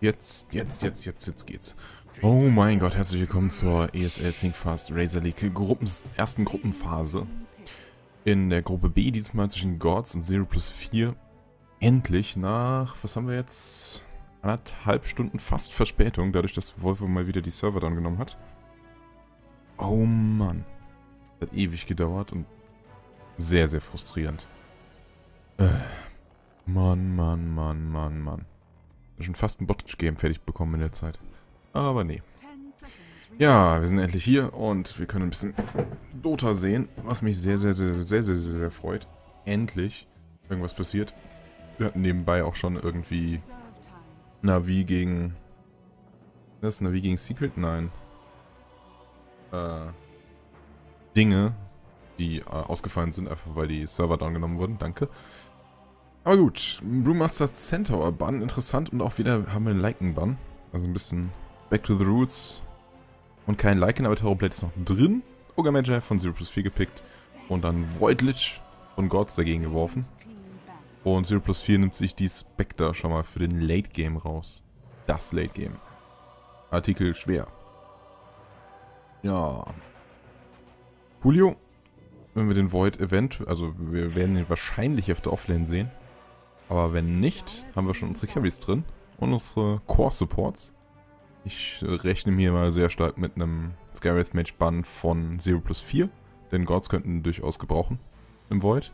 Jetzt, jetzt, jetzt, jetzt, jetzt geht's. Oh mein Gott, herzlich willkommen zur ESL Think Fast Razor League Gruppen, ersten Gruppenphase. In der Gruppe B, diesmal zwischen Gods und Zero plus 4. Endlich nach, was haben wir jetzt? Anderthalb Stunden fast Verspätung, dadurch, dass Volvo mal wieder die Server dann genommen hat. Oh Mann. Das hat ewig gedauert und sehr, sehr frustrierend. Äh, Mann, Mann, Mann, Mann, Mann schon fast ein Bot-Game fertig bekommen in der Zeit. Aber nee. Ja, wir sind endlich hier und wir können ein bisschen Dota sehen, was mich sehr, sehr, sehr, sehr, sehr, sehr, sehr freut. Endlich irgendwas passiert. Wir hatten nebenbei auch schon irgendwie Navi gegen... Das ist Navi gegen Secret? Nein. Äh, Dinge, die äh, ausgefallen sind, einfach weil die Server down genommen wurden. Danke. Aber gut, Brewmasters Centaur Bann, interessant und auch wieder haben wir einen Lycan-Bann. Also ein bisschen back to the roots. Und kein Lycan, aber Terrorblade ist noch drin. Ogre Magi von 0 plus 4 gepickt. Und dann Voidlich von Gods dagegen geworfen. Und 0 plus 4 nimmt sich die Spectre schon mal für den Late Game raus. Das Late Game. Artikel schwer. Ja. Julio, wenn wir den Void Event, also wir werden ihn wahrscheinlich auf der Offlane sehen. Aber wenn nicht, haben wir schon unsere Carries drin und unsere Core Supports. Ich rechne mir mal sehr stark mit einem Scarith Mage Bann von 0 plus 4, denn Gods könnten durchaus gebrauchen im Void.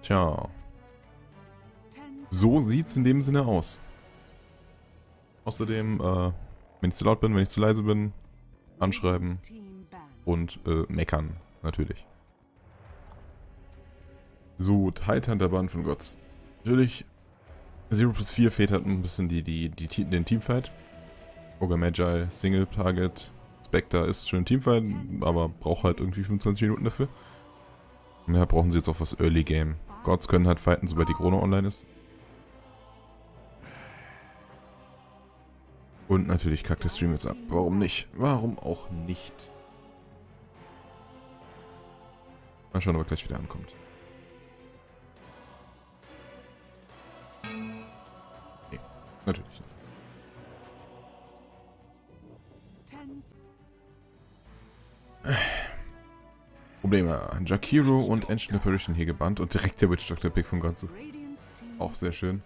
Tja. So sieht's in dem Sinne aus. Außerdem, äh, wenn ich zu laut bin, wenn ich zu leise bin, anschreiben und äh, meckern, natürlich. So, Titan der Band von Gods. Natürlich, 0 plus 4 fehlt halt ein bisschen die, die, die, den Teamfight. Ogre Magi, Single Target, Spectre ist schön Teamfight, aber braucht halt irgendwie 25 Minuten dafür. Und daher brauchen sie jetzt auch was Early Game. Gods können halt fighten, sobald die Chrono online ist. Und natürlich kackt der Stream jetzt ab. Warum nicht? Warum auch nicht? Mal schauen, ob er gleich wieder ankommt. Natürlich nicht. Probleme. Jakiro und Ancient Apparition hier gebannt und direkt der Witch Doctor Pick von Gonzo. Auch sehr schön.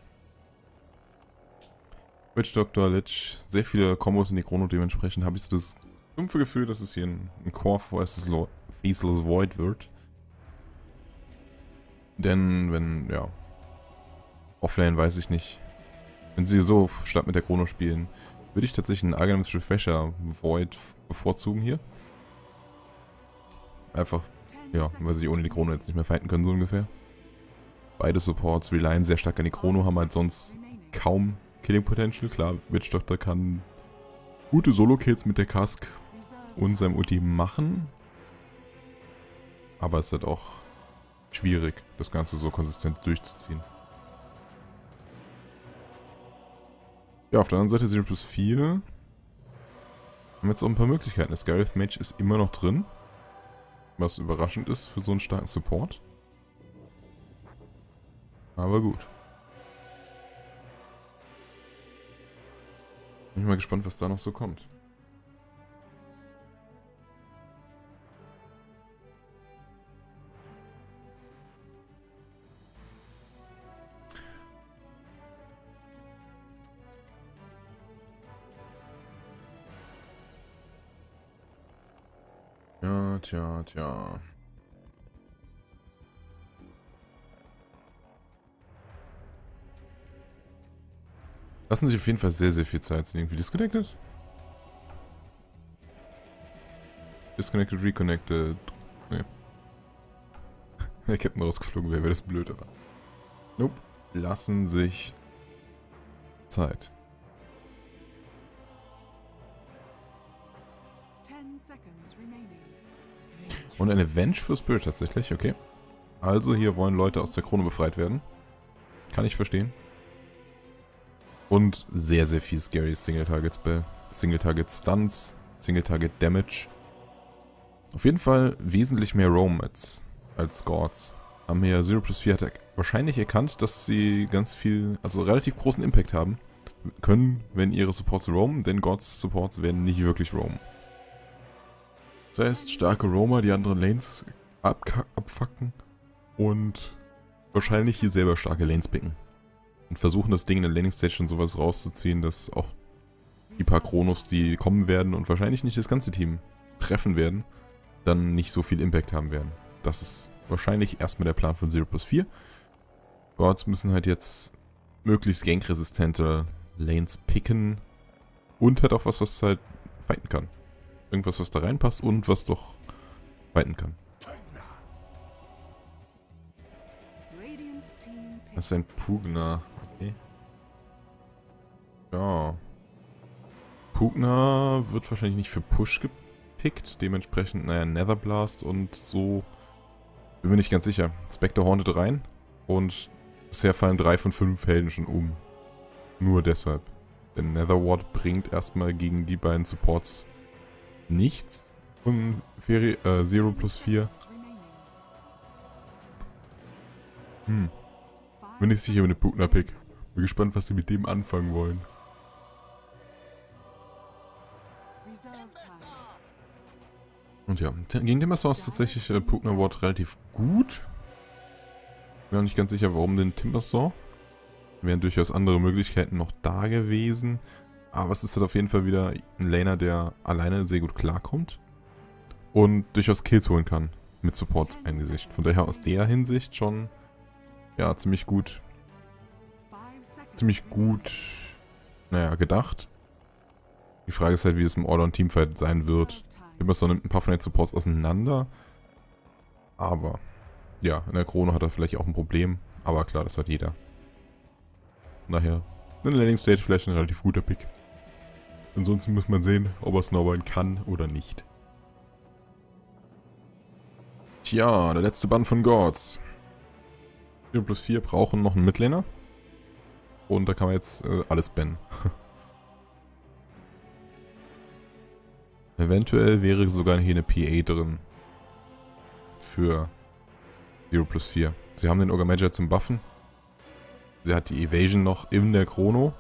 Witch Doctor, Lich, sehr viele Kombos in die Chrono, dementsprechend habe ich so das dumpfe Gefühl, dass es hier ein, ein Core Faceless Void wird. Denn, wenn, ja, offline weiß ich nicht, wenn sie so statt mit der Chrono spielen, würde ich tatsächlich einen Arganims Refresher Void bevorzugen hier. Einfach, ja, weil sie ohne die Chrono jetzt nicht mehr fighten können, so ungefähr. Beide Supports relyen sehr stark an die Chrono, haben halt sonst kaum Killing Potential. Klar, Witch Doctor kann gute Solo-Kills mit der Kask und seinem Ulti machen. Aber es ist halt auch schwierig, das Ganze so konsistent durchzuziehen. Ja, auf der anderen Seite 0 plus 4. Haben wir jetzt auch ein paar Möglichkeiten. Das Gareth Mage ist immer noch drin. Was überraschend ist für so einen starken Support. Aber gut. Bin ich mal gespannt, was da noch so kommt. Tja, tja. Lassen sich auf jeden Fall sehr, sehr viel Zeit. Sind irgendwie disconnected? Disconnected, reconnected. Nee. Der Captain rausgeflogen wäre, wäre das blöd, aber. Nope. Lassen sich Zeit. Und ein Avenge für Spirit tatsächlich, okay. Also hier wollen Leute aus der Krone befreit werden. Kann ich verstehen. Und sehr, sehr viel scary Single-Target-Spell. Single-Target-Stunts, Single-Target-Damage. Auf jeden Fall wesentlich mehr Roam als, als Gods. haben ja Zero plus 4 hat wahrscheinlich erkannt, dass sie ganz viel, also relativ großen Impact haben können, wenn ihre Supports roamen, denn Gods Supports werden nicht wirklich roamen. Das heißt, starke Roamer, die anderen Lanes abfacken und wahrscheinlich hier selber starke Lanes picken. Und versuchen das Ding in der Landing Stage und sowas rauszuziehen, dass auch die paar Chronos, die kommen werden und wahrscheinlich nicht das ganze Team treffen werden, dann nicht so viel Impact haben werden. Das ist wahrscheinlich erstmal der Plan von 0 plus 4. Gods müssen halt jetzt möglichst gankresistente Lanes picken und halt auch was, was halt fighten kann. Irgendwas, was da reinpasst und was doch fighten kann. Das ist ein Pugner. Okay. Ja. Pugner wird wahrscheinlich nicht für Push gepickt. Dementsprechend, naja, Netherblast und so. Bin mir nicht ganz sicher. Spectre Haunted rein. Und bisher fallen drei von fünf Helden schon um. Nur deshalb. Denn Netherward bringt erstmal gegen die beiden Supports nichts. Und Feri äh, 0 plus 4. Hm. Bin nicht sicher mit dem Pugner-Pick. Bin gespannt, was sie mit dem anfangen wollen. Und ja, gegen Timbersaw ist tatsächlich äh, Pugner Ward relativ gut. Bin auch nicht ganz sicher, warum den Timbersaw. Wären durchaus andere Möglichkeiten noch da gewesen. Aber es ist halt auf jeden Fall wieder ein Laner, der alleine sehr gut klarkommt. Und durchaus Kills holen kann. Mit Support eingesicht. Von daher aus der Hinsicht schon ja, ziemlich gut, ziemlich gut, naja, gedacht. Die Frage ist halt, wie es im All-On-Teamfight sein wird. Timberstone nimmt ein paar von den Supports auseinander. Aber, ja, in der Krone hat er vielleicht auch ein Problem. Aber klar, das hat jeder. Daher, in der Landing Stage vielleicht ein relativ guter Pick. Ansonsten muss man sehen, ob er snowballen kann oder nicht. Tja, der letzte Band von Gods. 4 plus 4 brauchen noch einen Midlaner. Und da kann man jetzt äh, alles bannen. Eventuell wäre sogar hier eine PA drin. Für 0 plus 4. Sie haben den Major zum Buffen. Sie hat die Evasion noch in der Chrono.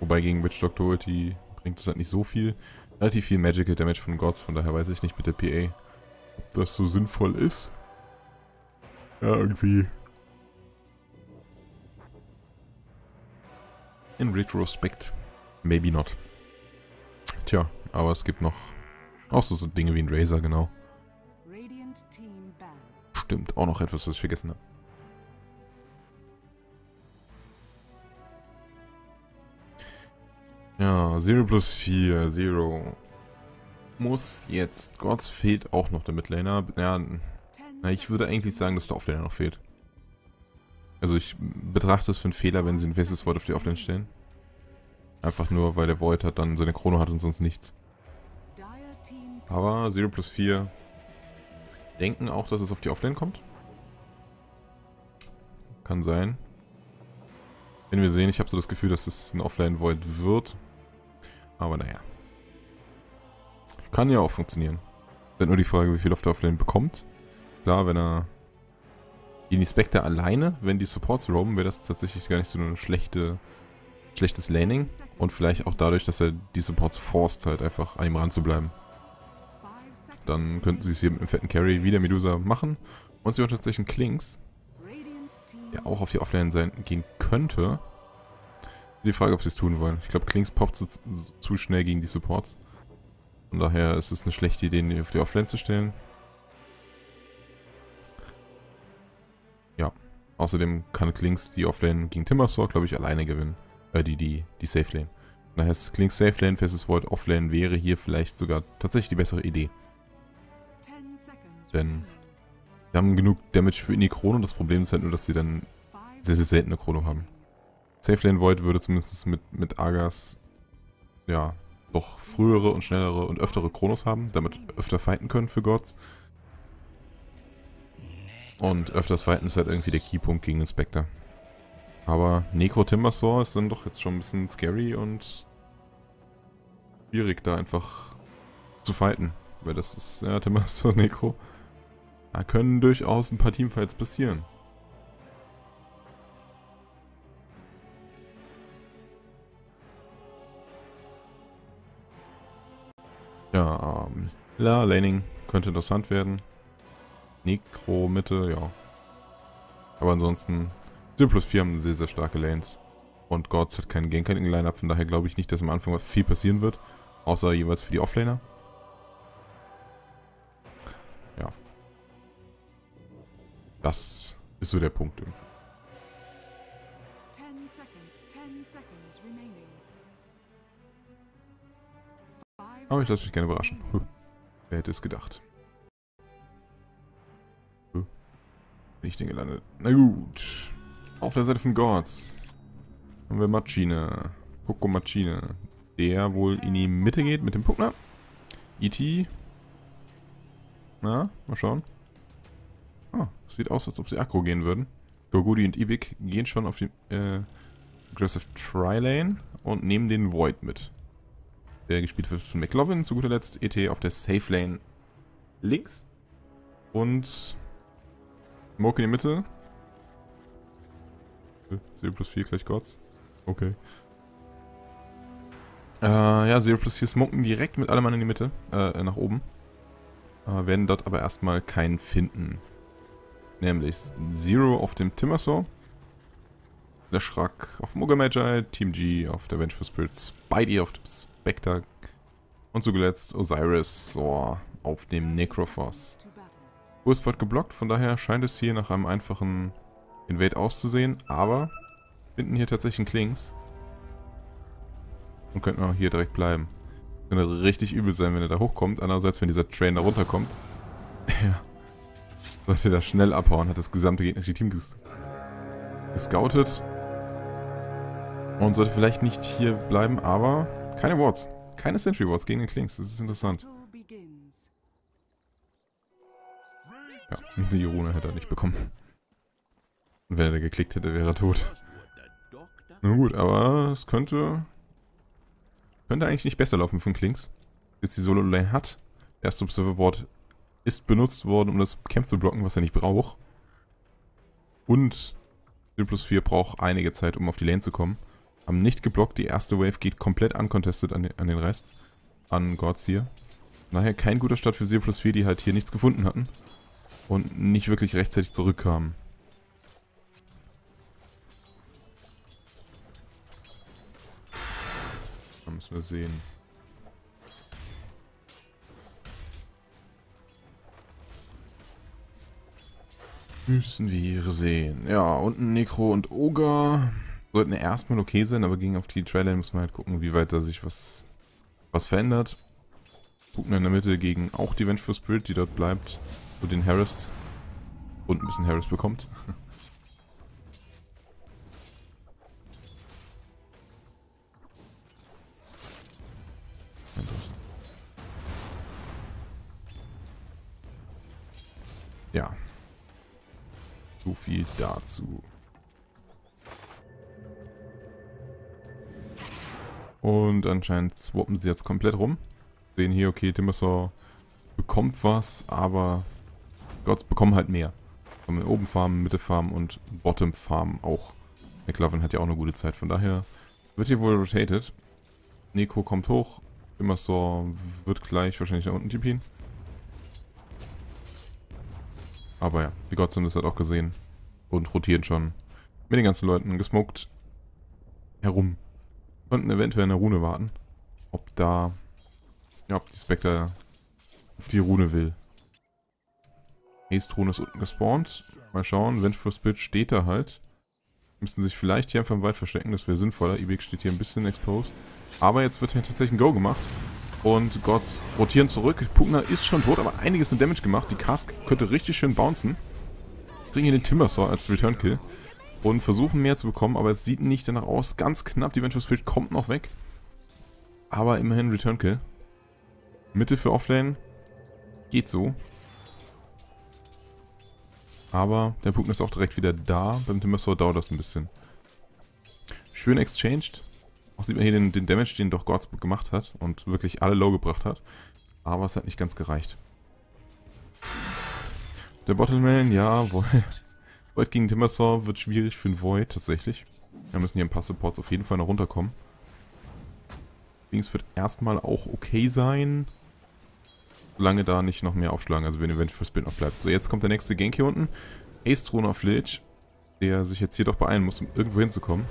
Wobei gegen Witch Doctor Ulti bringt es halt nicht so viel. Relativ viel Magical Damage von Gods, von daher weiß ich nicht mit der PA, ob das so sinnvoll ist. Ja, irgendwie. In Retrospect. Maybe not. Tja, aber es gibt noch auch so, so Dinge wie ein Razer, genau. Stimmt, auch noch etwas, was ich vergessen habe. Ja, 0 plus 4, 0. Muss jetzt. Gods fehlt auch noch der Midlaner. Ja, ich würde eigentlich sagen, dass der Offlaner noch fehlt. Also ich betrachte es für einen Fehler, wenn sie ein festes Void auf die Offlane stellen. Einfach nur, weil der Void hat dann seine Krone hat und sonst nichts. Aber 0 plus 4 denken auch, dass es auf die Offlane kommt. Kann sein. Wenn wir sehen, ich habe so das Gefühl, dass es ein Offline-Void wird. Aber naja. Kann ja auch funktionieren. Ist nur die Frage, wie viel auf der Offlane bekommt klar, wenn er die Spectre alleine, wenn die Supports roamen, wäre das tatsächlich gar nicht so ein schlechte, schlechtes Laning. Und vielleicht auch dadurch, dass er die Supports forst, halt einfach an ihm ranzubleiben. Dann könnten sie es hier mit dem fetten Carry wieder Medusa machen. Und sie auch tatsächlich einen Klinks, der auch auf die Offline sein gehen könnte. Die Frage, ob sie es tun wollen. Ich glaube, Klinks poppt zu, zu schnell gegen die Supports. Von daher ist es eine schlechte Idee, ihn auf die Offline zu stellen. Außerdem kann Klinks die Offlane gegen Timbersaw, glaube ich, alleine gewinnen. Äh, die, die, die Safe Lane. Daher ist Klinks Safe Lane, festes Void Offlane wäre hier vielleicht sogar tatsächlich die bessere Idee. Denn wir haben genug Damage für in die Chrono. Das Problem ist halt nur, dass sie dann sehr, sehr seltene Chrono haben. Safe Lane Void würde zumindest mit, mit Argas ja, doch frühere und schnellere und öftere Chronos haben, damit öfter fighten können für Gods. Und öfters fighten ist halt irgendwie der Keypunkt gegen den Spectre. Aber Necro Timbersaw ist dann doch jetzt schon ein bisschen scary und schwierig da einfach zu fighten. Weil das ist, ja, Timbersaw, Necro. Da können durchaus ein paar Teamfights passieren. Ja, ähm, La Laning könnte interessant werden. Necro Mitte, ja. Aber ansonsten, 0 plus 4 haben sehr, sehr starke Lanes. Und Gods hat keinen Ganking-Line-Up, von daher glaube ich nicht, dass am Anfang viel passieren wird. Außer jeweils für die Offlaner. Ja. Das ist so der Punkt. Aber ich lasse mich gerne überraschen. Wer hätte es gedacht? Bin ich denn gelandet? Na gut. Auf der Seite von Gods haben wir Machine. Coco Machine. Der wohl in die Mitte geht mit dem Pugner. E.T. Na, mal schauen. Ah, sieht aus, als ob sie aggro gehen würden. Gogudi und Ibik gehen schon auf die äh, Aggressive Tri-Lane und nehmen den Void mit. Der gespielt wird von McLovin, zu guter Letzt ET auf der Safe Lane links. Und Smoke in die Mitte. 0 plus 4 gleich Gods. Okay. Äh, ja, 0 plus 4 smoken direkt mit allem Mann in die Mitte, äh, nach oben. Äh, werden dort aber erstmal keinen finden. Nämlich Zero auf dem Timbersaw. Der Schrack auf Moga Magi, Team G auf der Vengeful Spirit, Spidey auf dem Spectre und zuletzt Osiris so, auf dem Necrophos. Urspot geblockt, von daher scheint es hier nach einem einfachen Invade auszusehen, aber finden hier tatsächlich einen Klings. Und könnten auch hier direkt bleiben. Könnte richtig übel sein, wenn er da hochkommt. Andererseits, wenn dieser Train da runterkommt. ja. Sollte da schnell abhauen, hat das gesamte gegnerische Team ges gescoutet. Und sollte vielleicht nicht hier bleiben, aber keine Wards. Keine Sentry Wards gegen den Klings. Das ist interessant. Ja, die Rune hätte er nicht bekommen. Und wenn er geklickt hätte, wäre er tot. Na gut, aber es könnte... Könnte eigentlich nicht besser laufen von Klings. Jetzt die Solo-Lane hat. Erste Observer Board ist benutzt worden, um das Camp zu blocken, was er nicht braucht. Und 0 plus 4 braucht einige Zeit, um auf die Lane zu kommen. Haben nicht geblockt. Die erste Wave geht komplett uncontested an den, an den Rest. An Gods hier. Daher kein guter Start für 0 plus 4, die halt hier nichts gefunden hatten. Und nicht wirklich rechtzeitig zurückkamen. Da müssen wir sehen. Müssen wir sehen. Ja, unten Necro und Ogre sollten erstmal okay sein, aber gegen auf die Trailer muss man halt gucken, wie weit da sich was, was verändert. Gucken in der Mitte gegen auch die Vengeful Spirit, die dort bleibt und den Harris und ein bisschen Harris bekommt. Ja. So viel dazu. Und anscheinend swappen sie jetzt komplett rum. Sehen hier, okay, Timbersaw bekommt was, aber Gods bekommen halt mehr. Kommen oben farmen, Mitte farmen und Bottom farmen auch. McLovin hat ja auch eine gute Zeit, von daher wird hier wohl rotated. Nico kommt hoch, Timbersaw wird gleich wahrscheinlich da unten TPen. Aber ja, die Gods haben das halt auch gesehen und rotieren schon mit den ganzen Leuten gesmoked herum. Könnten eventuell eine Rune warten. Ob da... Ja, ob die Spectre auf die Rune will. Haste-Rune ist unten gespawnt. Mal schauen, Vengeful Spirit steht da halt. Müssten sich vielleicht hier einfach im Wald verstecken, das wäre sinnvoller. Ibik steht hier ein bisschen exposed. Aber jetzt wird hier tatsächlich ein Go gemacht. Und Gods rotieren zurück. Pugner ist schon tot, aber einiges in Damage gemacht. Die Cask könnte richtig schön bouncen. Kriegen hier den Timbersaw als Return-Kill und versuchen mehr zu bekommen, aber es sieht nicht danach aus. Ganz knapp, die Venture Spirit kommt noch weg. Aber immerhin Return Kill. Mitte für Offlane. Geht so. Aber der Putin ist auch direkt wieder da. Beim Timbersaw dauert das ein bisschen. Schön exchanged. Auch sieht man hier den, den Damage, den doch Gods gemacht hat und wirklich alle low gebracht hat. Aber es hat nicht ganz gereicht. Der Bottleman, ja, Void, gegen Timbersaw wird schwierig für den Void, tatsächlich. Da müssen hier ein paar Supports auf jeden Fall noch runterkommen. Dings wird erstmal auch okay sein. Solange da nicht noch mehr aufschlagen, also wenn Event für Spin noch bleibt. So, jetzt kommt der nächste Gank hier unten. Ace Throne auf Lich, der sich jetzt hier doch beeilen muss, um irgendwo hinzukommen.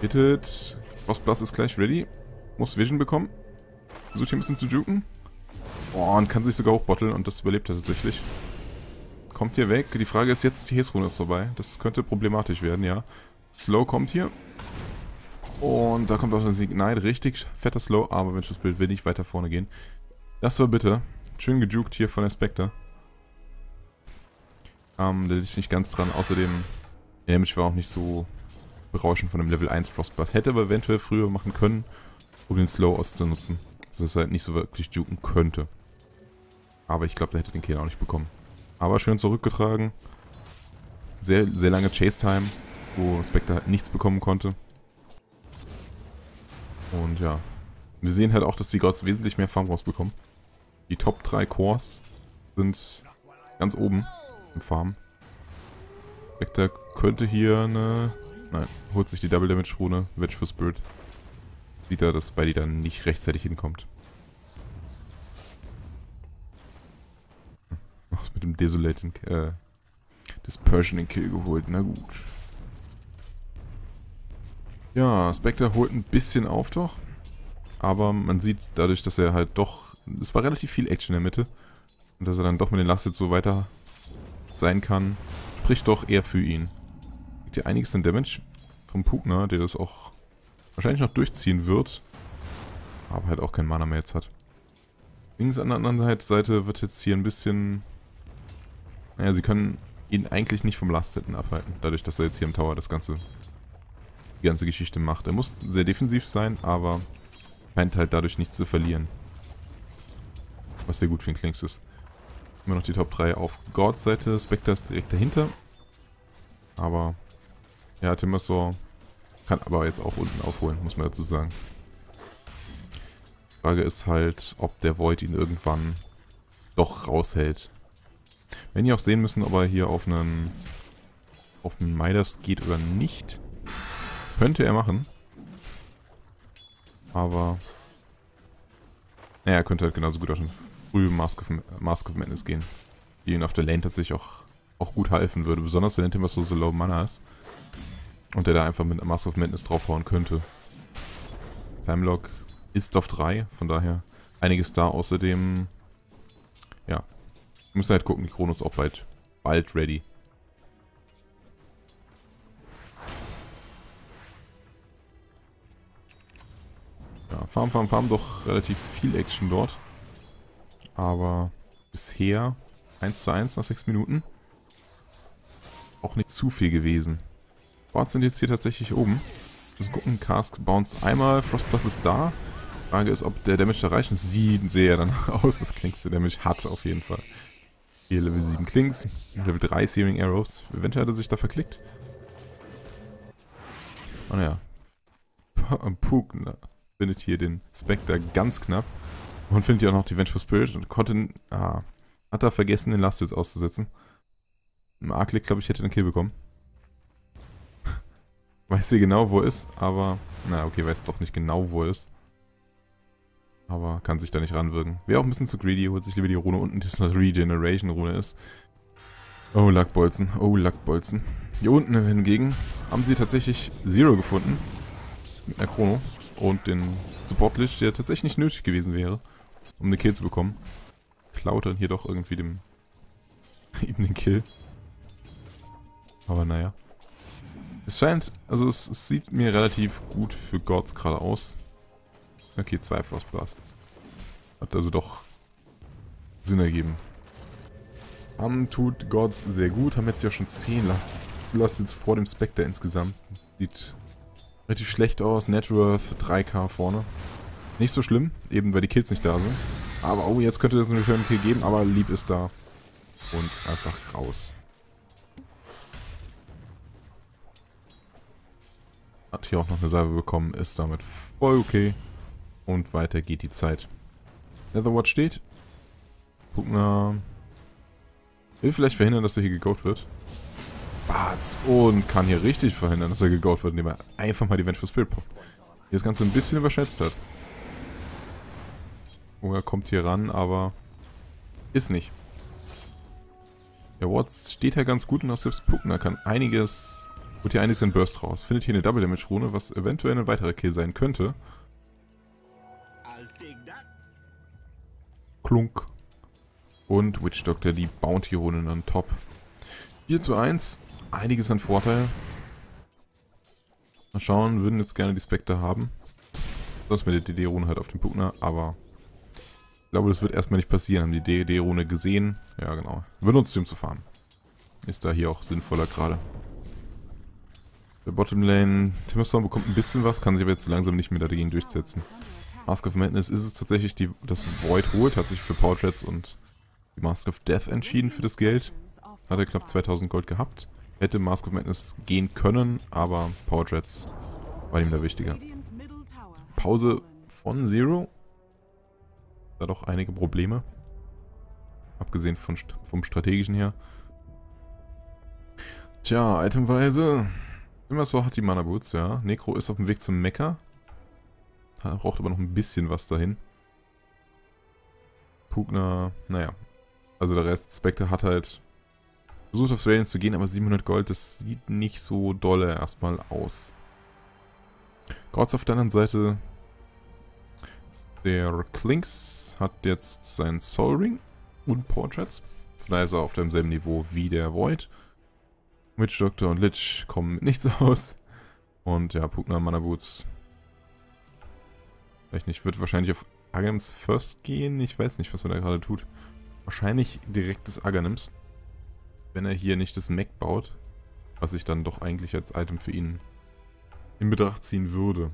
Hittet. Boss ist gleich ready. Muss Vision bekommen. Versucht hier ein bisschen zu juken. Oh, und kann sich sogar hochbotteln und das überlebt er tatsächlich. Kommt hier weg. Die Frage ist jetzt, die Hesrune ist vorbei. Das könnte problematisch werden, ja. Slow kommt hier. Und da kommt auch das Ignite. Richtig fetter Slow, aber wenn das Bild will nicht weiter vorne gehen. Das war bitter. Schön gejukt hier von der Spectre. Ähm, der liegt nicht ganz dran. Außerdem, der Damage war auch nicht so berauschend von dem Level 1 Frostblast. Hätte aber eventuell früher machen können, um den Slow auszunutzen. Sodass er halt nicht so wirklich juken könnte. Aber ich glaube, der hätte den Kill auch nicht bekommen. Aber schön zurückgetragen. Sehr, sehr lange Chase-Time wo Spectre halt nichts bekommen konnte. Und ja, wir sehen halt auch, dass die Gods wesentlich mehr Farm rausbekommen. Die Top 3 Cores sind ganz oben im Farm. Spectre könnte hier eine... Nein, holt sich die Double Damage Rune, Wedge for Spirit. Sieht er, dass Spidey dann nicht rechtzeitig hinkommt. Dem Desolating, äh, Dispersion Kill geholt, na gut. Ja, Spectre holt ein bisschen auf doch. Aber man sieht dadurch, dass er halt doch... Es war relativ viel Action in der Mitte. Und dass er dann doch mit den Last jetzt so weiter sein kann, spricht doch eher für ihn. Kriegt hier einiges an Damage vom Pugner, der das auch wahrscheinlich noch durchziehen wird. Aber halt auch kein Mana mehr jetzt hat. Links an der anderen Seite wird jetzt hier ein bisschen... Naja, sie können ihn eigentlich nicht vom Last-Hitten abhalten. Dadurch, dass er jetzt hier im Tower das Ganze die ganze Geschichte macht. Er muss sehr defensiv sein, aber scheint halt dadurch nichts zu verlieren. Was sehr gut für den Klinks ist. Immer noch die Top 3 auf Gods Seite. Spectre ist direkt dahinter. Aber, ja, Timbersaw kann aber jetzt auch unten aufholen, muss man dazu sagen. Frage ist halt, ob der Void ihn irgendwann doch raushält. Wenn ihr auch sehen müssen, ob er hier auf einen auf einen Midas geht oder nicht. Könnte er machen. Aber... Naja, er könnte halt genauso gut auf den frühen Mask of, Mask of Madness gehen. Die ihn auf der Lane tatsächlich auch, auch gut helfen würde. Besonders wenn der Timber so, so low Mana ist. Und der da einfach mit Mask of Madness draufhauen könnte. Timelock ist auf 3, von daher einiges da. Außerdem, ja, müssen halt gucken, die Chronos auch bald, bald ready. Farm, Farm, Farm, doch relativ viel Action dort. Aber bisher 1 zu 1 nach 6 Minuten. Auch nicht zu viel gewesen. Boards sind jetzt hier tatsächlich oben. Müssen gucken, Cask bounce einmal, Frost Plus ist da. Frage ist, ob der Damage da reicht. Das sieht sehr danach aus, das Klingste Damage hat auf jeden Fall. Hier Level 7 Klings, Level 3 Searing Arrows. Eventuell hat er sich da verklickt. Oh naja. Pug, findet hier den Spectre ganz knapp. Und findet hier auch noch die Vengeful Spirit und konnte... Ah, hat er vergessen, den Last jetzt auszusetzen. Im A-Klick, glaube ich, hätte den Kill bekommen. weiß sie genau, wo er ist, aber... Na, okay, weiß doch nicht genau, wo er ist. Aber kann sich da nicht ranwirken. Wäre auch ein bisschen zu greedy, holt sich lieber die Rune unten, die eine Regeneration-Rune ist. Oh, Lackbolzen. Oh, Lackbolzen. Hier unten hingegen haben sie tatsächlich Zero gefunden. Mit einer Chrono und den Support-Lich, der tatsächlich nicht nötig gewesen wäre, um eine Kill zu bekommen. Klaut dann hier doch irgendwie dem ihm den Kill. Aber naja. Es scheint, also es, es, sieht mir relativ gut für Gods gerade aus. Okay, zwei Frostblasts. Hat also doch Sinn ergeben. Am tut Gods sehr gut, haben jetzt ja schon 10 Last, Last jetzt vor dem Spectre insgesamt. Das sieht Richtig schlecht aus. Networth 3k vorne. Nicht so schlimm, eben weil die Kills nicht da sind. Aber oh, jetzt könnte es einen schönen Kill geben, aber Lieb ist da. Und einfach raus. Hat hier auch noch eine Salve bekommen, ist damit voll okay. Und weiter geht die Zeit. Netherwatch steht. Pugner Will vielleicht verhindern, dass er hier gegoat wird. Batz. Und kann hier richtig verhindern, dass er gegoat wird, indem er einfach mal die Venge for Spirit poppt. Die das Ganze ein bisschen überschätzt hat. Oh, er kommt hier ran, aber ist nicht. Der Watts steht hier ganz gut und auch selbst Puckner kann einiges, holt hier einiges in Burst raus. Findet hier eine Double Damage Rune, was eventuell ein weiterer Kill sein könnte. Klunk. Und Witch Doctor, die Bounty-Rune dann top. 4 zu 1, einiges an Vorteil. Mal schauen, würden jetzt gerne die Spectre haben. Das mit der DD-Rune halt auf dem Pugner, aber ich glaube, das wird erstmal nicht passieren. Haben die DD-Rune gesehen? Ja, genau. Benutzt sie, um zu fahren. Ist da hier auch sinnvoller gerade. Der Bottom Lane, Timberstone bekommt ein bisschen was, kann sich aber jetzt langsam nicht mehr dagegen durchsetzen. Mask of Madness ist es tatsächlich, die das Void holt, hat sich für Power Treads und die Mask of Death entschieden für das Geld. Hat er knapp 2000 Gold gehabt. Hätte Mask of Madness gehen können, aber Power Treads war ihm da wichtiger. Pause von Zero. Da doch einige Probleme. Abgesehen von, vom strategischen her. Tja, itemweise. Immer so hat die Mana Boots, ja. Necro ist auf dem Weg zum Mecha. Er braucht aber noch ein bisschen was dahin. Pugner, naja. Also der Rest, Spectre hat halt versucht aufs Radiance zu gehen, aber 700 Gold, das sieht nicht so dolle erstmal aus. Gods auf der anderen Seite, der Klinks hat jetzt seinen Soul Ring und Portraits. Vielleicht ist er auf demselben Niveau wie der Void. Witch Doctor und Lich kommen mit nichts aus. Und ja, Pugner Mana Boots Vielleicht nicht. Wird wahrscheinlich auf Agams First gehen. Ich weiß nicht, was er da gerade tut. Wahrscheinlich direkt des Aganims. Wenn er hier nicht das Mech baut. Was ich dann doch eigentlich als Item für ihn in Betracht ziehen würde.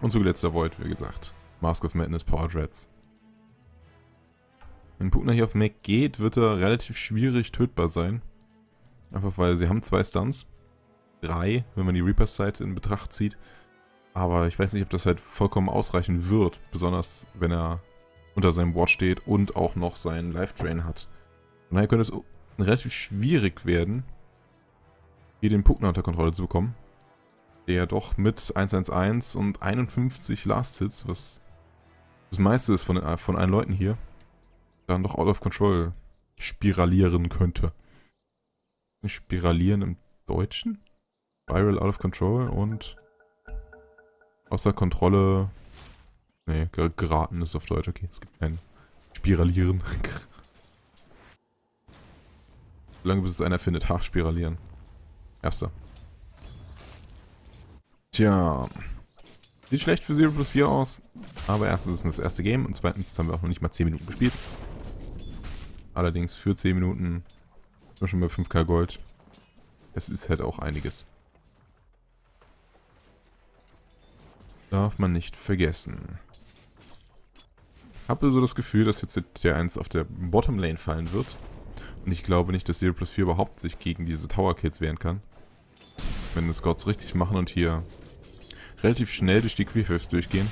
Und zu letzter Void, wie gesagt. Mask of Madness, Power Dreads. Wenn Pugner hier auf Mech geht, wird er relativ schwierig tötbar sein. Einfach weil sie haben zwei Stunts. Drei, wenn man die Reapers Side in Betracht zieht. Aber ich weiß nicht, ob das halt vollkommen ausreichen wird. Besonders, wenn er unter seinem Ward steht und auch noch seinen Life-Drain hat. Von daher könnte es relativ schwierig werden, hier den Pugner unter Kontrolle zu bekommen. Der doch mit 111 und 51 Last-Hits, was das meiste ist von, den, von allen Leuten hier, dann doch out of control spiralieren könnte. Spiralieren im Deutschen? Spiral out of control und Außer Kontrolle. Nee, geraten ist auf Deutsch, okay. Es gibt kein Spiralieren. Solange bis es einer findet. Ha, spiralieren. Erster. Tja. Sieht schlecht für 0 plus 4 aus. Aber erstens ist es das erste Game und zweitens haben wir auch noch nicht mal 10 Minuten gespielt. Allerdings für 10 Minuten sind wir schon bei 5k Gold. Es ist halt auch einiges. Darf man nicht vergessen. Habe so das Gefühl, dass jetzt der 1 auf der Bottom Lane fallen wird. Und ich glaube nicht, dass 0 plus 4 überhaupt sich gegen diese Tower Kills wehren kann. Wenn die Scouts richtig machen und hier relativ schnell durch die Queerwaves durchgehen,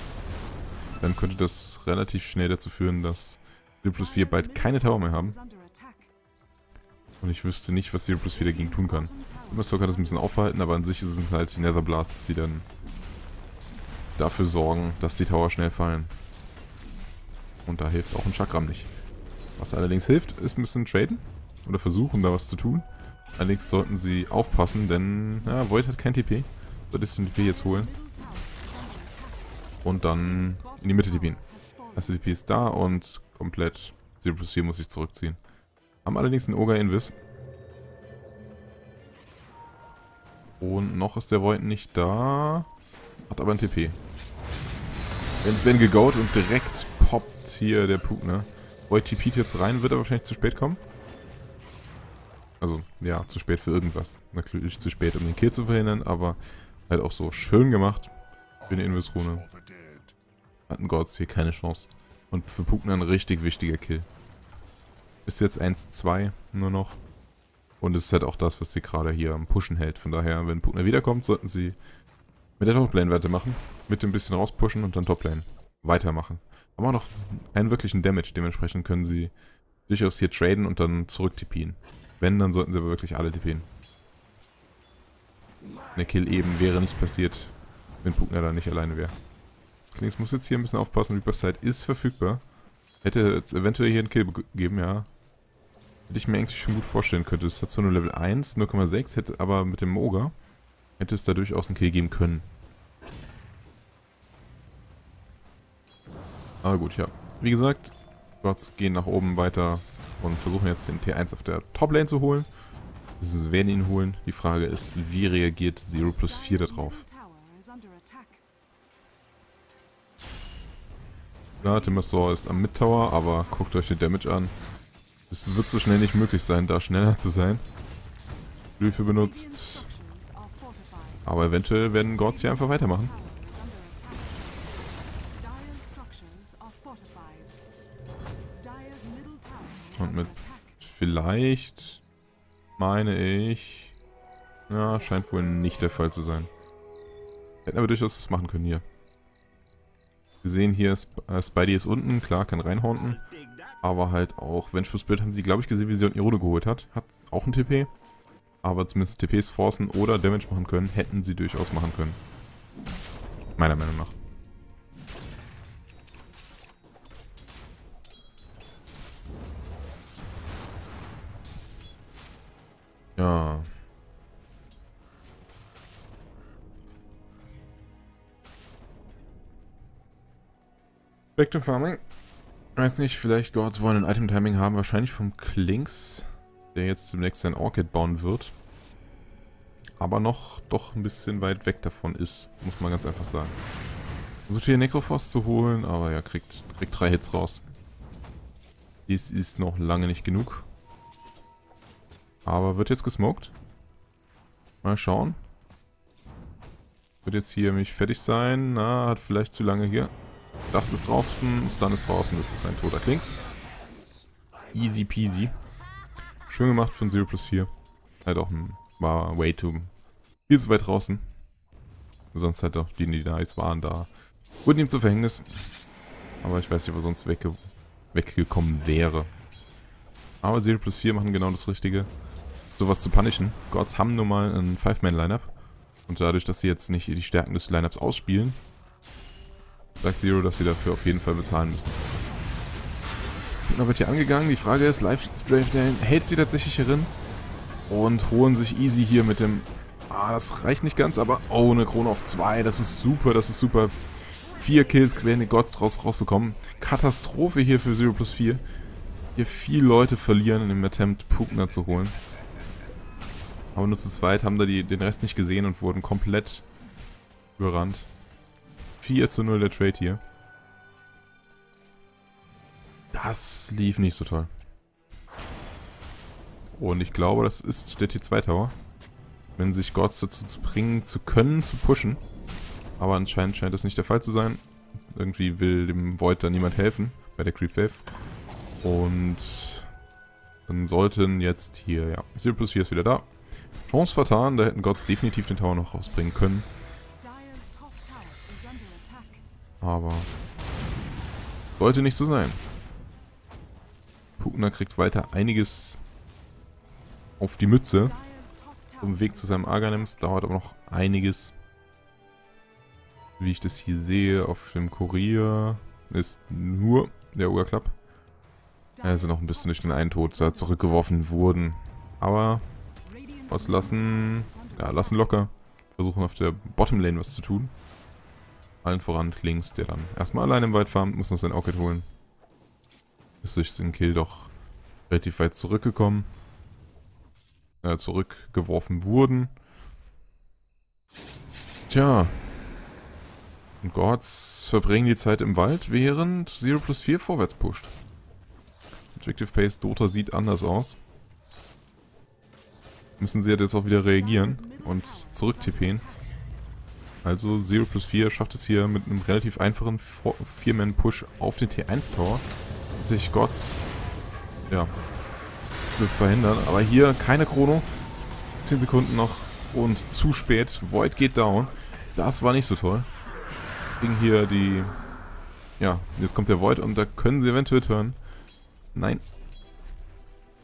dann könnte das relativ schnell dazu führen, dass 0 plus 4 bald keine Tower mehr haben. Und ich wüsste nicht, was 0 plus 4 dagegen tun kann. Immerstock kann das ein bisschen aufhalten, aber an sich ist es halt die Nether Blasts, die dann dafür sorgen, dass die Tower schnell fallen. Und da hilft auch ein Chakram nicht. Was allerdings hilft, ist ein bisschen traden. Oder versuchen, da was zu tun. Allerdings sollten sie aufpassen, denn ja, Void hat kein TP. Solltest du den TP jetzt holen. Und dann in die Mitte TPen. Das TP ist da und komplett 0 plus 4 muss ich zurückziehen. Haben allerdings einen Ogre Invis. Und noch ist der Void nicht da. Hat aber ein TP. Jetzt werden gegoat und direkt poppt hier der Pug, ne? Void TP't jetzt rein, wird er wahrscheinlich zu spät kommen. Also, ja, zu spät für irgendwas. Natürlich zu spät, um den Kill zu verhindern, aber halt auch so schön gemacht für eine Invis-Rune. Hatten Gods hier keine Chance. Und für Pugner ein richtig wichtiger Kill. Ist jetzt 1-2 nur noch. Und es ist halt auch das, was sie gerade hier am Pushen hält. Von daher, wenn Pugner wiederkommt, sollten sie mit der Toplane weitermachen. Mit dem bisschen rauspushen und dann Toplane weitermachen. Aber auch noch keinen wirklichen Damage. Dementsprechend können sie durchaus hier traden und dann zurück TPen. Wenn, dann sollten sie aber wirklich alle TPen. Eine Kill eben wäre nicht passiert, wenn Pugner da nicht alleine wäre. Klings muss jetzt hier ein bisschen aufpassen, Reaper's Sight ist verfügbar. Hätte jetzt eventuell hier einen Kill gegeben, ja. Hätte ich mir eigentlich schon gut vorstellen können. Das hat zwar nur Level 1, 0,6, hätte aber mit dem Moga hätte es da durchaus einen Kill geben können. Aber gut, ja. Wie gesagt, Gods gehen nach oben weiter und versuchen jetzt den T1 auf der Top-Lane zu holen. Sie werden ihn holen. Die Frage ist, wie reagiert Zero plus 4 darauf? Klar, Timbersaw ist am Mid-Tower, aber guckt euch den Damage an. Es wird so schnell nicht möglich sein, da schneller zu sein. Hilfe benutzt. Aber eventuell werden Gods hier einfach weitermachen. Und mit vielleicht meine ich... Ja, scheint wohl nicht der Fall zu sein. Hätten aber durchaus was machen können hier. Wir sehen hier, äh, Spidey ist unten, klar, kann reinhaunten. Aber halt auch Vengeful Spirit haben sie, glaube ich, gesehen, wie sie Irode geholt hat. Hat auch ein TP. Aber zumindest TPs forcen oder Damage machen können, hätten sie durchaus machen können. Meiner Meinung nach. Ja. Back Farming. Weiß nicht, vielleicht Gods wollen ein Item-Timing haben, wahrscheinlich vom Klinks, der jetzt demnächst sein Orchid bauen wird. Aber noch doch ein bisschen weit weg davon ist, muss man ganz einfach sagen. Versucht hier Necrophos zu holen, aber ja, kriegt, kriegt drei Hits raus. Dies ist noch lange nicht genug. Aber wird jetzt gesmoked. Mal schauen. Wird jetzt hier mich fertig sein. Na, hat vielleicht zu lange hier. Das ist draußen, Stun ist draußen, das ist ein toter Klinks. Easy peasy. Schön gemacht von 0 plus 4. Halt auch ein, war way too viel zu weit draußen. Sonst halt auch die, die da waren, da wurden ihm zu Verhängnis. Aber ich weiß nicht, ob er sonst wegge weggekommen wäre. Aber 0 plus 4 machen genau das Richtige sowas zu punishen. Gods haben nun mal ein Five-Man-Lineup. Und dadurch, dass sie jetzt nicht die Stärken des Lineups ausspielen, sagt Zero, dass sie dafür auf jeden Fall bezahlen müssen. Gegner wird hier angegangen. Die Frage ist, Live Strafe hält sie tatsächlich hierin und holen sich easy hier mit dem... Ah, das reicht nicht ganz, aber... Oh, eine Krone auf 2. Das ist super, das ist super. Vier Kills werden die Gods draus rausbekommen. Katastrophe hier für 0 plus 4. Hier viele Leute verlieren in dem Attempt, Pugner zu holen. Aber nur zu zweit haben da die, den Rest nicht gesehen und wurden komplett überrannt. 4 zu 0 der Trade hier. Das lief nicht so toll. Und ich glaube, das ist der T2-Tower. Wenn sich Gods dazu zu bringen, zu können, zu pushen. Aber anscheinend scheint das nicht der Fall zu sein. Irgendwie will dem Void da niemand helfen bei der Creep Wave. Und dann sollten jetzt hier, ja, 0 plus 4 ist wieder da. Chance vertan, da hätten Gods definitiv den Tower noch rausbringen können. Aber sollte nicht so sein. Pugner kriegt weiter einiges auf die Mütze. Im Weg zu seinem Arganims dauert aber noch einiges. Wie ich das hier sehe, auf dem Kurier ist nur der Urklapp. Er sind noch ein bisschen durch den Eintod da zurückgeworfen wurden. Aber was lassen... Ja, lassen locker. Versuchen auf der Bottom Lane was zu tun. Allen voran links, der dann erstmal allein im Wald farmt, muss noch sein Orchid holen. Ist durch den Kill doch relativ weit zurückgekommen. Äh, zurückgeworfen wurden. Tja. Und Gods verbringen die Zeit im Wald, während 0 plus 4 vorwärts pusht. Objective Pace Dota sieht anders aus müssen sie jetzt auch wieder reagieren und zurück TPen. Also 0 plus 4 schafft es hier mit einem relativ einfachen 4-Man-Push auf den T1-Tower, sich Gods ja, zu verhindern. Aber hier keine Chrono. 10 Sekunden noch und zu spät. Void geht down. Das war nicht so toll. Ging hier die... Ja, jetzt kommt der Void und da können sie eventuell turnen. Nein.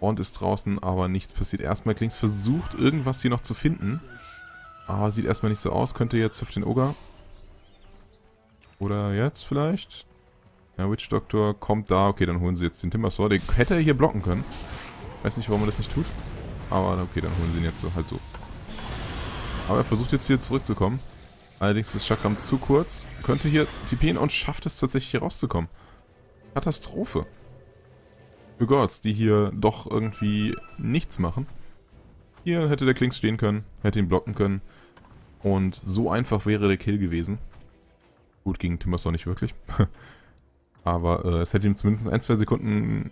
Bond ist draußen, aber nichts passiert. Erstmal Klings versucht, irgendwas hier noch zu finden. Aber sieht erstmal nicht so aus. Könnte jetzt auf den Ogre. Oder jetzt vielleicht? Ja, Witch Doctor kommt da. Okay, dann holen sie jetzt den Timbersaw. Den hätte er hier blocken können. Weiß nicht, warum er das nicht tut. Aber okay, dann holen sie ihn jetzt so, halt so. Aber er versucht jetzt hier zurückzukommen. Allerdings ist Chakram zu kurz. Könnte hier TPen und schafft es tatsächlich hier rauszukommen. Katastrophe. Für Gods, die hier doch irgendwie nichts machen. Hier hätte der Klinks stehen können, hätte ihn blocken können. Und so einfach wäre der Kill gewesen. Gut, gegen Timbersaw nicht wirklich. Aber äh, es hätte ihm zumindest ein, zwei Sekunden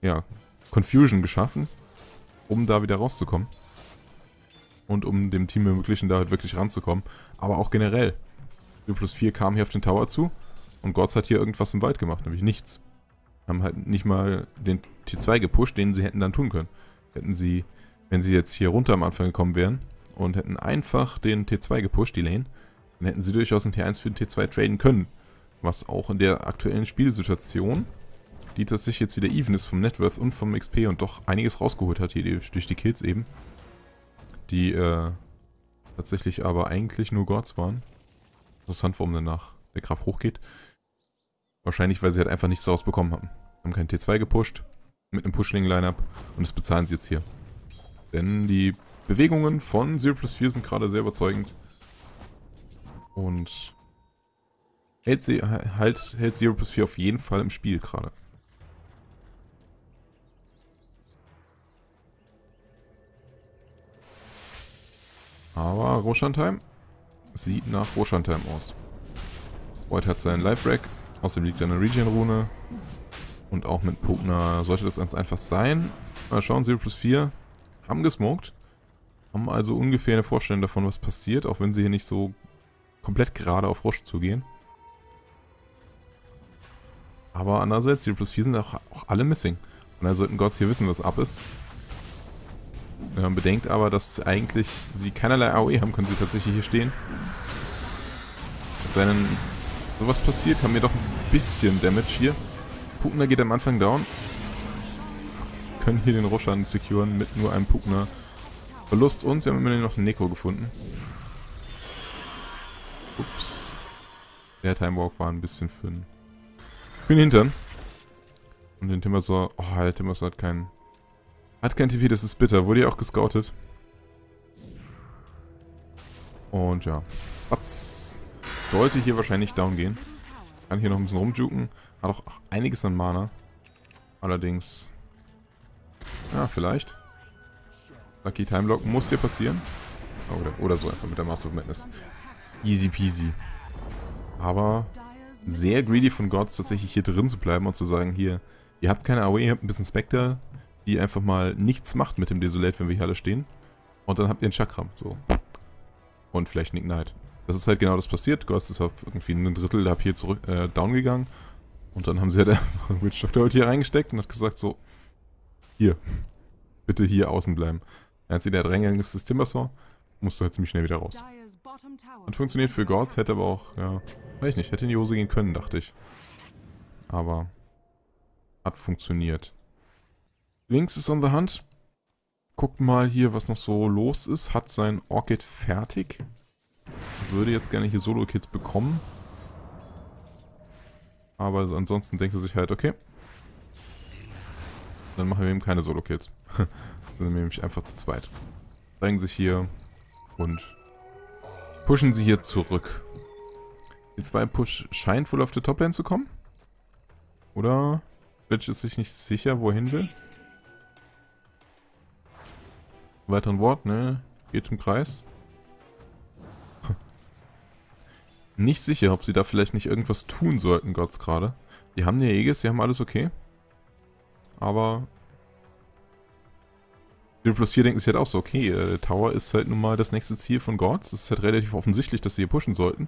ja, Confusion geschaffen, um da wieder rauszukommen. Und um dem Team ermöglichen, da halt wirklich ranzukommen. Aber auch generell. 4 plus 4 kam hier auf den Tower zu und Gods hat hier irgendwas im Wald gemacht, nämlich nichts. Haben halt nicht mal den T2 gepusht, den sie hätten dann tun können. Hätten sie, wenn sie jetzt hier runter am Anfang gekommen wären und hätten einfach den T2 gepusht, die Lane, dann hätten sie durchaus einen T1 für den T2 traden können. Was auch in der aktuellen Spielsituation, die tatsächlich jetzt wieder even ist vom Networth und vom XP und doch einiges rausgeholt hat hier durch die Kills eben. Die äh, tatsächlich aber eigentlich nur Gods waren. Interessant, warum danach der Graf hochgeht. Wahrscheinlich, weil sie halt einfach nichts daraus bekommen haben. Haben keinen T2 gepusht mit einem Pushling-Line-Up und das bezahlen sie jetzt hier. Denn die Bewegungen von 0 plus 4 sind gerade sehr überzeugend. Und hält, sie, halt, hält 0 plus 4 auf jeden Fall im Spiel gerade. Aber Roshantheim sieht nach Roshantheim aus. White hat seinen Life-Rack, außerdem liegt eine Regen-Rune. Und auch mit Pugner sollte das ganz einfach sein. Mal schauen, 0 plus 4 haben gesmoked. Haben also ungefähr eine Vorstellung davon, was passiert, auch wenn sie hier nicht so komplett gerade auf Roche zugehen. Aber andererseits, 0 plus 4 sind auch, auch alle missing. Und da sollten Gods hier wissen, was ab ist. Ja, bedenkt aber, dass eigentlich sie keinerlei AOE haben, können sie tatsächlich hier stehen. Es sei denn, sowas passiert, haben wir doch ein bisschen Damage hier. Pugner geht am Anfang down. Können hier den Roshan securen mit nur einem Pugner. Verlust und sie haben immerhin noch einen Neko gefunden. Ups. Der Timewalk war ein bisschen für den, den Hintern. Und den Timbersaw... Oh, der Timbersaw hat keinen hat kein TP, das ist bitter. Wurde ja auch gescoutet. Und ja. Batz. Sollte hier wahrscheinlich down gehen. Kann hier noch ein bisschen rumjuken. Hat auch einiges an Mana. Allerdings... Ja, vielleicht. Lucky Time Lock muss hier passieren. Oder, oder so einfach mit der Master of Madness. Easy peasy. Aber sehr greedy von Gods tatsächlich hier drin zu bleiben und zu sagen, hier, ihr habt keine AOE, ihr habt ein bisschen Spectre, die einfach mal nichts macht mit dem Desolate, wenn wir hier alle stehen. Und dann habt ihr einen Chakram, so. Und vielleicht einen Ignite. Das ist halt genau das passiert. Ghost ist auf irgendwie ein Drittel ab hier zurück, äh, down gegangen. Und dann haben sie halt einfach einen Witch Doctor hier reingesteckt und hat gesagt so, hier, bitte hier außen bleiben. Als der reingegangen ist, das Timbersaw, musst du halt ziemlich schnell wieder raus. Und funktioniert für Gods, hätte aber auch, ja, weiß ich nicht, hätte in die Hose gehen können, dachte ich. Aber hat funktioniert. Links ist on the Hand. Guckt mal hier, was noch so los ist. Hat sein Orchid fertig. Würde jetzt gerne hier Solo-Kits bekommen. Aber ansonsten denkt er sich halt, okay. Dann machen wir eben keine Solo-Kits. Dann sind wir nämlich einfach zu zweit. Zeigen sich hier und pushen sie hier zurück. Die zwei Push scheint wohl auf der Toplane zu kommen. Oder Bitch ist sich nicht sicher, wohin will. Weiteren Wort, ne? Geht im Kreis. nicht sicher, ob sie da vielleicht nicht irgendwas tun sollten, Gods gerade. Die haben eine Aegis, die haben alles okay. Aber... Die plus 4 denken sich halt auch so, okay, äh, Tower ist halt nun mal das nächste Ziel von Gods. Es ist halt relativ offensichtlich, dass sie hier pushen sollten.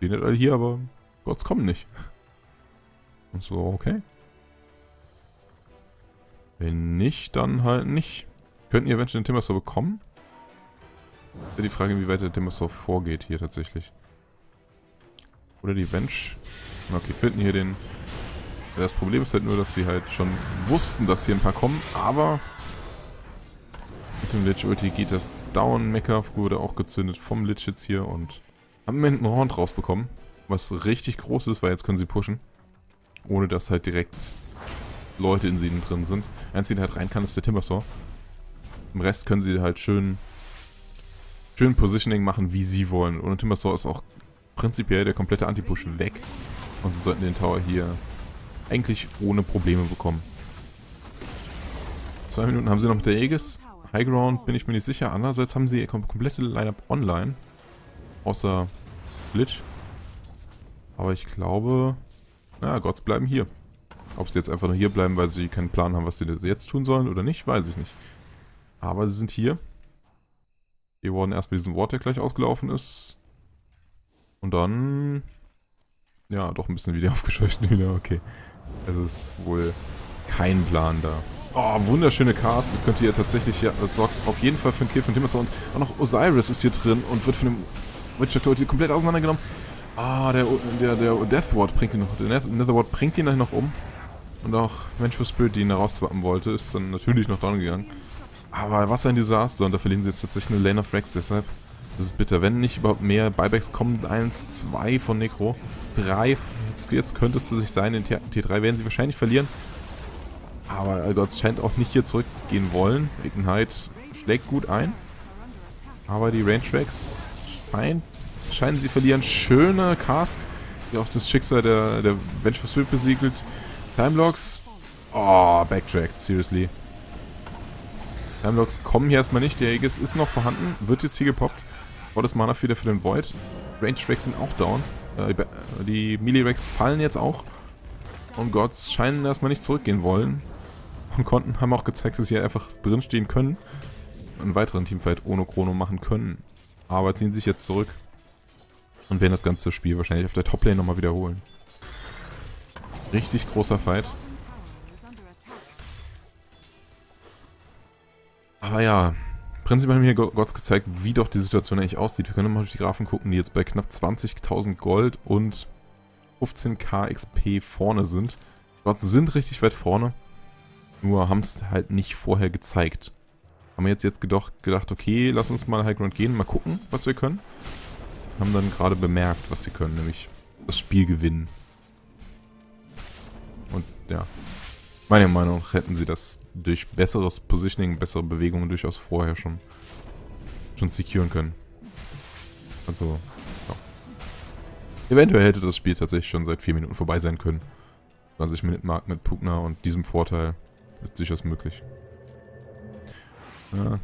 Die sind alle hier, aber Gods kommen nicht. Und so, okay. Wenn nicht, dann halt nicht. Könnten ihr eventuell den Timbersaw bekommen? Ja die Frage, wie weit der Timbersaw vorgeht hier tatsächlich. Oder die Bench. Okay, finden hier den... Das Problem ist halt nur, dass sie halt schon wussten, dass hier ein paar kommen, aber dem Lich-Ulti geht das down. Mecha wurde auch gezündet vom Lich jetzt hier und haben im einen Horn rausbekommen. Was richtig groß ist, weil jetzt können sie pushen. Ohne dass halt direkt Leute in ihnen drin sind. Einzige, der halt rein kann, ist der Timbersaw. Im Rest können sie halt schön schön Positioning machen, wie sie wollen. Und Timbersaw ist auch prinzipiell der komplette Anti-Push weg. Und sie sollten den Tower hier eigentlich ohne Probleme bekommen. Zwei Minuten haben sie noch mit der Aegis. Highground bin ich mir nicht sicher. Andererseits haben sie ihr komplette Lineup online. Außer Glitch. Aber ich glaube... Na, Gods bleiben hier. Ob sie jetzt einfach nur hier bleiben, weil sie keinen Plan haben, was sie jetzt tun sollen oder nicht, weiß ich nicht. Aber sie sind hier. Hier wurden erstmal diesen Wort, der gleich ausgelaufen ist. Und dann... Ja, doch ein bisschen wieder aufgescheucht wieder, okay. Es ist wohl kein Plan da. Oh, wunderschöne Cast. Das könnte ja tatsächlich, ja, das sorgt auf jeden Fall für einen Kill von Timbersaw. Und auch noch Osiris ist hier drin und wird von dem Witcher Doctor komplett auseinandergenommen. Ah, der, der, der Deathward bringt ihn noch, der Netherward bringt ihn noch um. Und auch Mensch for Spirit, die ihn da rauszwappen wollte, ist dann natürlich noch down gegangen. Aber was ein Desaster und da verlieren sie jetzt tatsächlich eine Lane of Rex, deshalb das ist bitter. Wenn nicht überhaupt mehr Buybacks kommen, eins, zwei von Necro, drei, jetzt, jetzt könnte es sich sein, in T3 werden sie wahrscheinlich verlieren. Aber Algots scheint auch nicht hier zurückgehen wollen. Ignite schlägt gut ein. Aber die Range Tracks scheint, scheinen sie verlieren. Schöner Cast, die auch das Schicksal der, der Venge for Swift besiegelt. Timelocks. Oh, backtracked, seriously. Timelocks kommen hier erstmal nicht. Der Aegis ist noch vorhanden, wird jetzt hier gepoppt. Gottes Mana wieder für den Void. Range Rex sind auch down. Äh, die Melee Rex fallen jetzt auch. Und Gods scheinen erstmal nicht zurückgehen wollen. Und konnten, haben auch gezeigt, dass sie einfach drinstehen können. Einen weiteren Teamfight ohne Chrono machen können. Aber ziehen sich jetzt zurück. Und werden das ganze Spiel wahrscheinlich auf der Toplane nochmal wiederholen. Richtig großer Fight. Aber ja, prinzipiell haben hier Gods gezeigt, wie doch die Situation eigentlich aussieht. Wir können mal durch die Graphen gucken, die jetzt bei knapp 20.000 Gold und 15k XP vorne sind. Gods sind richtig weit vorne, nur haben es halt nicht vorher gezeigt. Haben wir jetzt, jetzt gedacht, gedacht, okay, lass uns mal Highground gehen, mal gucken, was wir können. Haben dann gerade bemerkt, was sie können, nämlich das Spiel gewinnen. Und ja, Meiner Meinung nach hätten sie das durch besseres Positioning, bessere Bewegungen durchaus vorher schon, schon securen können. Also, ja. Eventuell hätte das Spiel tatsächlich schon seit 4 Minuten vorbei sein können. 20 Minuten Mark mit Pugner und diesem Vorteil ist durchaus möglich. Ja.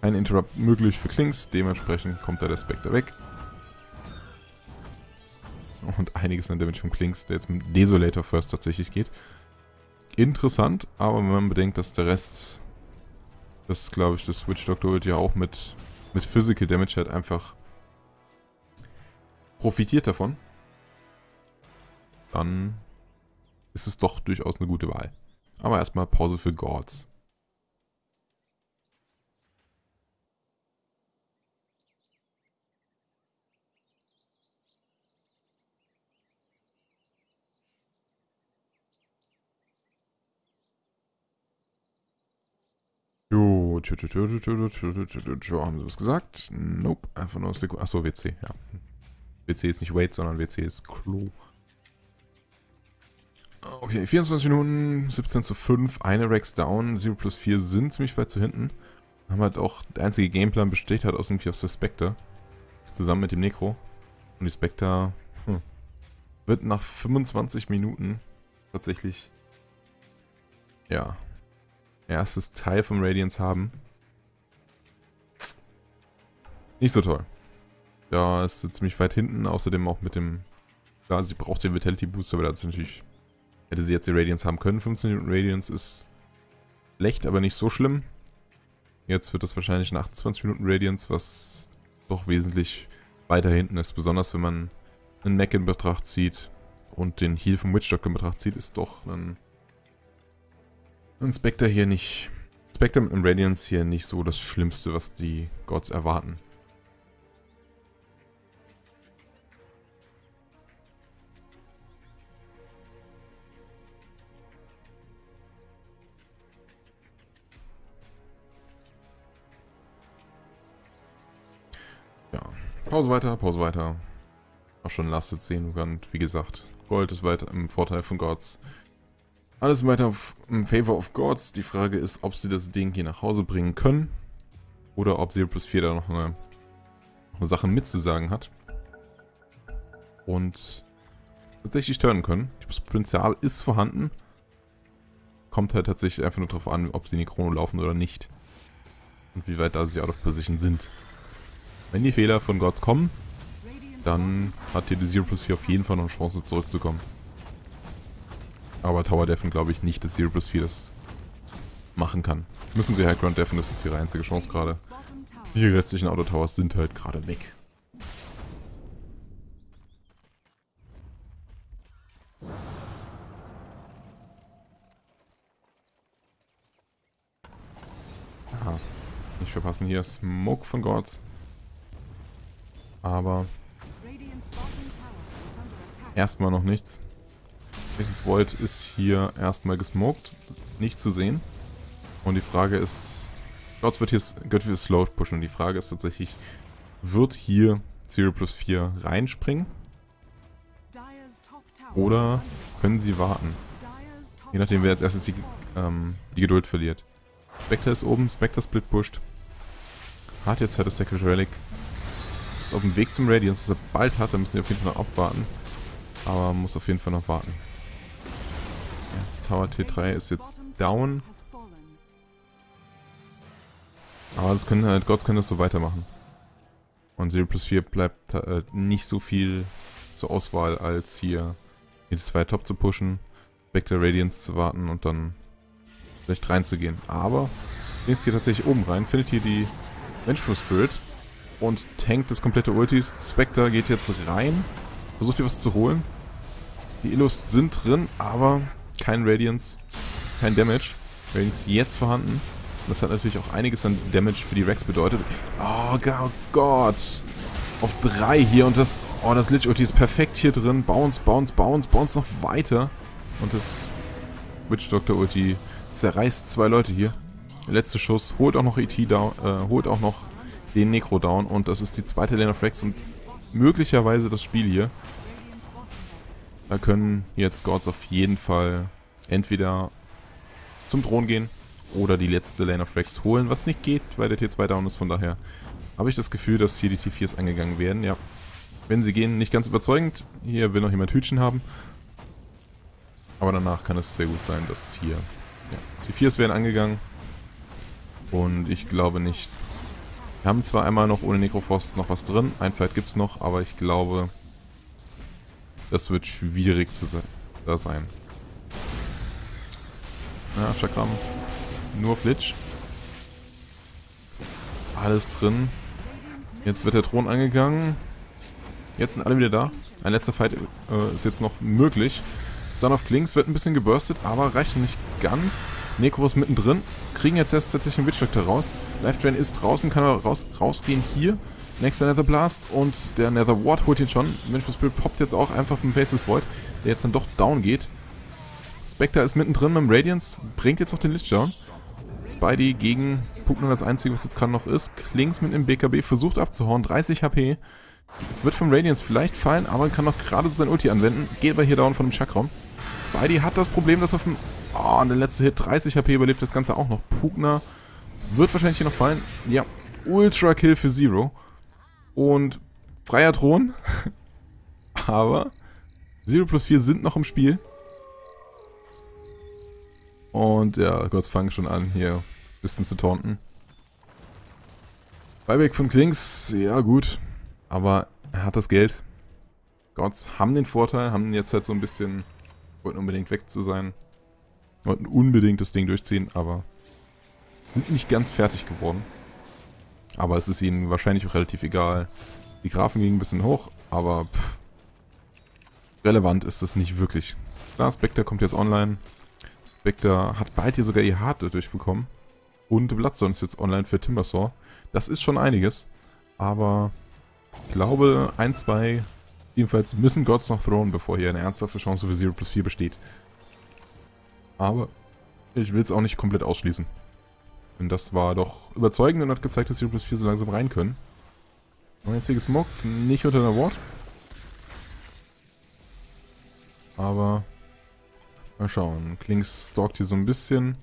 Ein Interrupt möglich für Klings, dementsprechend kommt da der Spectre weg. Und einiges an Damage von Klings, der jetzt mit Desolator First tatsächlich geht interessant, aber wenn man bedenkt, dass der Rest, das glaube ich, das Switch Doctor wird ja auch mit, mit Physical Damage halt einfach profitiert davon, dann ist es doch durchaus eine gute Wahl. Aber erstmal Pause für Gods. Jo, haben sie was gesagt? Nope, einfach nur Sekunde. Achso, WC, ja. WC ist nicht Wait, sondern WC ist Klo. Okay, 24 Minuten, 17 zu 5, eine Rex down, 0 plus 4 sind ziemlich weit zu hinten. Haben halt auch, der einzige Gameplan besteht halt aus irgendwie aus der Spectre. Zusammen mit dem Necro. Und die Spectre hm, wird nach 25 Minuten tatsächlich, ja, erstes Teil vom Radiance haben. Nicht so toll. Da ist ziemlich weit hinten, außerdem auch mit dem... Klar, sie braucht den Vitality Booster, aber dazu natürlich... Hätte sie jetzt die Radiance haben können. 15 Minuten Radiance ist schlecht, aber nicht so schlimm. Jetzt wird das wahrscheinlich ein 28 Minuten Radiance, was doch wesentlich weiter hinten ist. Besonders wenn man einen Mac in Betracht zieht und den Heal vom Witchdock in Betracht zieht, ist doch ein ein Spectre hier nicht... Spectre mit einem Radiance hier nicht so das Schlimmste, was die Gods erwarten. Pause weiter, Pause weiter. Auch schon lastet sehen und wie gesagt, Gold ist weiter im Vorteil von Gods. Alles weiter im Favor of Gods. Die Frage ist, ob sie das Ding hier nach Hause bringen können. Oder ob 0 plus 4 da noch eine, eine Sache mitzusagen hat. Und tatsächlich turnen können. Das Potenzial ist vorhanden. Kommt halt tatsächlich einfach nur darauf an, ob sie in die Chrono laufen oder nicht. Und wie weit da sie out of position sind. Wenn die Fehler von Gods kommen, dann hat hier die 0 plus 4 auf jeden Fall noch eine Chance zurückzukommen. Aber Tower Defen glaube ich nicht, dass 0 plus 4 das machen kann. Müssen sie High Ground Defen, das ist ihre einzige Chance gerade. Die restlichen Auto Towers sind halt gerade weg. verpassen. Hier Smoke von Gods. Aber erstmal noch nichts. Mrs. Void ist hier erstmal gesmoked. Nicht zu sehen. Und die Frage ist... Gods wird hier, wird hier slow pushen. Und die Frage ist tatsächlich, wird hier 0 plus 4 reinspringen? Oder können sie warten? Je nachdem, wer als erstes die, ähm, die Geduld verliert. Spectre ist oben, Spectre Split pusht. Hat jetzt halt das Sacred Relic. Auf dem Weg zum Radiance, das er bald hat, da müssen wir auf jeden Fall noch abwarten. Aber muss auf jeden Fall noch warten. Das Tower T3 ist jetzt down. Aber das können halt, Gods können das so weitermachen. Und 0 plus 4 bleibt äh, nicht so viel zur Auswahl, als hier die zwei Top zu pushen, Spectre Radiance zu warten und dann vielleicht reinzugehen. Aber links geht tatsächlich oben rein, findet hier die Vengeful Spirit und tankt das komplette Ultis. Spectre geht jetzt rein, versucht hier was zu holen. Die Illus sind drin, aber kein Radiance, kein Damage. Radiance jetzt vorhanden. Das hat natürlich auch einiges an Damage für die Rex bedeutet. Oh, oh Gott. Auf drei hier und das... Oh, das Lich Ulti ist perfekt hier drin. Bounce, bounce, bounce, bounce noch weiter. Und das Witch Doctor Ulti zerreißt zwei Leute hier. Letzter Schuss, holt auch noch ET down, äh, holt auch noch den Necro down und das ist die zweite Lane of Rex und möglicherweise das Spiel hier. Da können jetzt Gods auf jeden Fall entweder zum Thron gehen oder die letzte Lane of Rex holen, was nicht geht, weil der T2 down ist, von daher habe ich das Gefühl, dass hier die T4s angegangen werden, ja. Wenn sie gehen, nicht ganz überzeugend. Hier will noch jemand Hütchen haben. Aber danach kann es sehr gut sein, dass hier... Ja, T4s werden angegangen. Und ich glaube nicht. Wir haben zwar einmal noch ohne Necroforce noch was drin. Ein Fight gibt es noch, aber ich glaube, das wird schwierig zu sein. Da sein. Ja, Chakram. Nur Flitch. Alles drin. Jetzt wird der Thron angegangen. Jetzt sind alle wieder da. Ein letzter Fight äh, ist jetzt noch möglich. Son of Klings wird ein bisschen geburstet, aber reicht nicht ganz. Necro ist mittendrin. Kriegen jetzt erst tatsächlich einen Witch Doctor raus. Life Drain ist draußen, kann er raus, rausgehen hier. Nächster Nether Blast und der Nether Ward holt ihn schon. Mensch, Spirit poppt jetzt auch einfach vom Faces Void, der jetzt dann doch down geht. Spectre ist mittendrin mit dem Radiance, bringt jetzt auch den Lich down. Spidey gegen Pugner als einzige, was jetzt gerade noch ist. Klings mit dem BKB versucht abzuhauen, 30 HP. Wird vom Radiance vielleicht fallen, aber kann noch gerade so sein Ulti anwenden. Geht aber hier down von dem Chakram. Spidey hat das Problem, dass auf dem... Oh, der letzte Hit, 30 HP überlebt das Ganze auch noch. Pugner wird wahrscheinlich hier noch fallen. Ja, Ultra Kill für Zero. Und freier Thron. aber Zero plus 4 sind noch im Spiel. Und ja, Gott fangen schon an, hier bisschen zu taunten. Buyback von Klings, ja gut. Aber er hat das Geld. Gods haben den Vorteil, haben jetzt halt so ein bisschen wollten unbedingt weg zu sein. Wollten unbedingt das Ding durchziehen, aber sind nicht ganz fertig geworden. Aber es ist ihnen wahrscheinlich auch relativ egal. Die Grafen gingen ein bisschen hoch, aber pff, relevant ist das nicht wirklich. Klar, Spectre kommt jetzt online. Spectre hat bald hier sogar ihr Hard durchbekommen. Und Bloodstone ist jetzt online für Timbersaw. Das ist schon einiges. Aber ich glaube, ein, zwei Jedenfalls müssen Gods noch throwen, bevor hier eine ernsthafte Chance für 0 plus 4 besteht. Aber ich will es auch nicht komplett ausschließen. Denn das war doch überzeugend und hat gezeigt, dass 0 plus 4 so langsam rein können. Einzige Smoke, nicht unter der Ward. Aber mal schauen. Klinks stalkt hier so ein bisschen.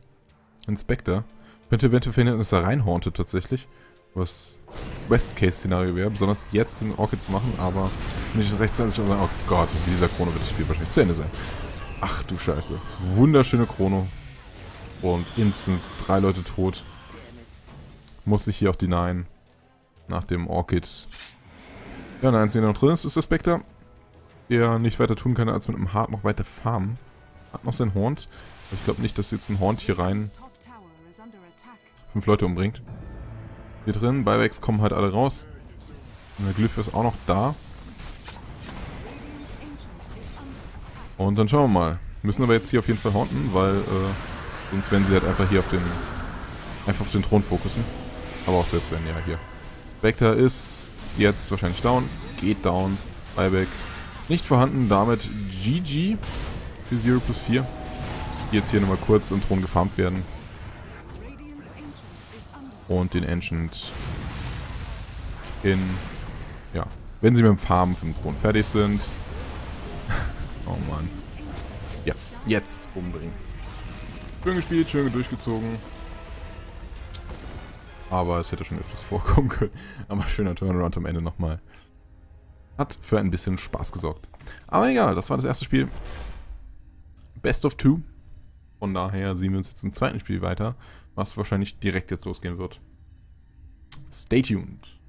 Inspector. Könnte eventuell verhindern, dass er reinhauntet tatsächlich. Was West-Case-Szenario wäre. Besonders jetzt den Orchid zu machen, aber nicht rechtzeitig sagen, oh Gott, mit dieser Krone wird das Spiel wahrscheinlich zu Ende sein. Ach du Scheiße. Wunderschöne Chrono. Und instant drei Leute tot. Muss ich hier auch denyen. Nach dem Orchid. Ja, der einzige, der noch drin ist, ist der Spectre. Der nicht weiter tun kann, als mit einem Hart noch weiter farmen. Hat noch sein Horn. Ich glaube nicht, dass jetzt ein Horn hier rein fünf Leute umbringt. Hier drin, Buybacks kommen halt alle raus. Und der Glyph ist auch noch da. Und dann schauen wir mal. Müssen aber jetzt hier auf jeden Fall haunten, weil äh, sonst werden sie halt einfach hier auf den einfach auf den Thron fokussen. Aber auch selbst wenn, ja, hier. Vector ist jetzt wahrscheinlich down. Geht down. Buyback nicht vorhanden. Damit GG für 0 plus 4. Die jetzt hier nochmal kurz im Thron gefarmt werden. Und den Ancient in, ja, wenn sie mit dem Farmen vom Thron fertig sind. oh Mann. Ja, jetzt umbringen. Schön gespielt, schön durchgezogen. Aber es hätte schon öfters vorkommen können. Aber schöner Turnaround am Ende nochmal. Hat für ein bisschen Spaß gesorgt. Aber egal, das war das erste Spiel. Best of Two. Von daher sehen wir uns jetzt im zweiten Spiel weiter, was wahrscheinlich direkt jetzt losgehen wird. Stay tuned.